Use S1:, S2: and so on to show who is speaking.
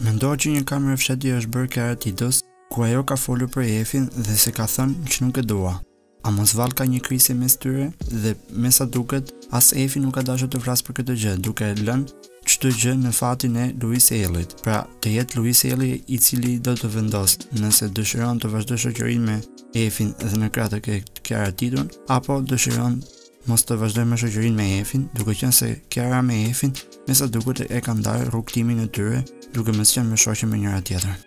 S1: Mendoj që një kamerë e fshehtë i është bërë Kiara Titos, ku ajo ka folur për Efin dhe se ka thënë që nuk e dua. A mos vallë ka një krisje mes tyre dhe me sa duket as Efi nuk ka dashur të flasë për këtë gjë, duke lënë çdo gjë në fatin e Luiz Ejllit. Pra, të jetë Luiz Ejlli i cili do të vendosë nëse dëshiron të vazhdojë shoqërinë me Efin dhe në krah të ketë Kiara Titon, apo dëshiron mos të vazhdojë më shoqërinë me Efin, duke qenë se Kiara me Efin me sa duket e kanë ndarë rrugëtimin e tyre, duke mos qenë më shoqe me njëra-tjetrën.